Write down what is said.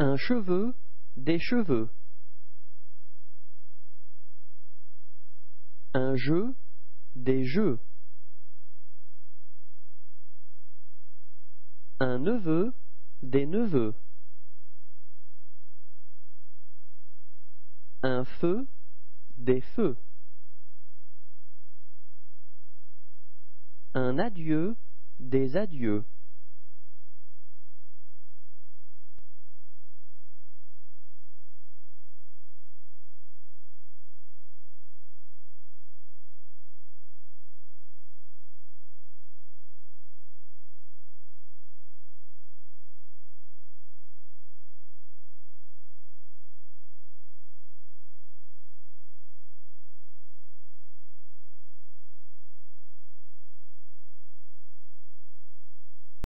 Un cheveu, des cheveux. Un jeu, des jeux. Un neveu, des neveux. Un feu, des feux. Un adieu, des adieux.